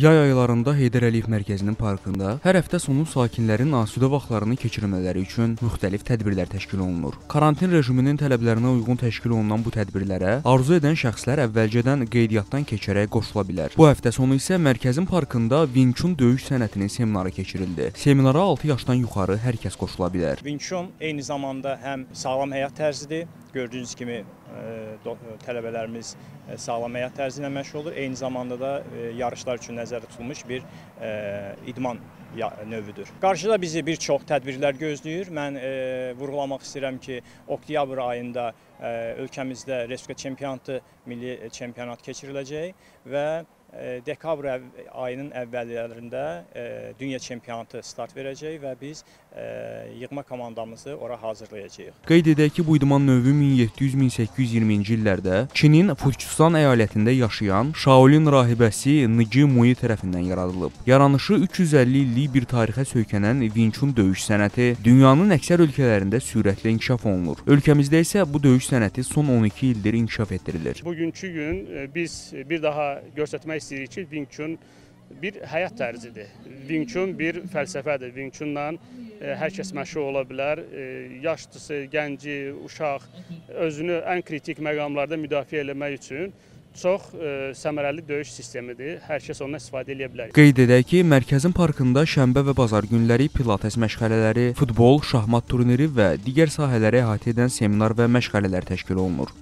Yay aylarında Heydər Əliyev mərkəzinin parkında hər həftə sonu sakinlərin asudə vaxtlarını keçirmələri üçün müxtəlif tədbirlər təşkil olunur. Karantin rejiminin tələblərinə uyğun təşkil olunan bu tədbirlərə arzu edən şəxslər əvvəlcədən qeydiyyatdan keçərək qoşula bilər. Bu həftə sonu isə mərkəzin parkında Wing Chun döyüş sənətinin seminarı keçirildi. Seminara 6 yaşdan yuxarı hər kəs qoşula bilər. Wing Chun eyni zamanda həm sağlam həyat tərzidir. Gördüyünüz kimi e, tələbələrimiz e, sağlam həyat tərzi ilə məşğul olur. Eyni zamanda da e, yarışlar üçün nəzərdə tutulmuş bir e, idman növüdür. Qarşıda bizi bir çox tədbirlər gözləyir. Mən e, vurğulamaq istəyirəm ki, oktyabr ayında e, ölkəmizdə Respublika çempionatı, milli çempionat keçiriləcək və dekabr ayının əvvəllərində dünya çempionatı start verəcək və biz yığma komandamızı ora hazırlayacağıq. Qeyd edək ki, bu idman növü 1700-1820-ci illərdə Çinin Fujisan əyalətində yaşayan Shaolin rahibəsi Nji Mui tərəfindən yaradılıb. Yaranışı 350 illik bir tarixə söykənən Wing Chun döyüş sənəti dünyanın əksər ölkələrində sürətlə inkişaf olunur. Ölkəmizdə isə bu döyüş sənəti son 12 ildir inkişaf etdirilir. Bugünkü gün biz bir daha göstərmək istəyirik ki, Wing Chun bir həyat tərzidir. Wing Chun bir fəlsəfədir. Wing Chunla e, hər kəs məşğul ola bilər. E, Yaşlısı, gənci, uşaq özünü ən kritik məqamlarda müdafiə etmək üçün çox e, səmərəli döyüş sistemidir. Hər kəs ondan istifadə edə bilər. Qeyd edək ki, mərkəzin parkında şənbə və bazar günləri pilates məşğələləri, futbol, şahmat turniri və digər sahələri əhatə edən seminar və məşğələlər təşkil olunur.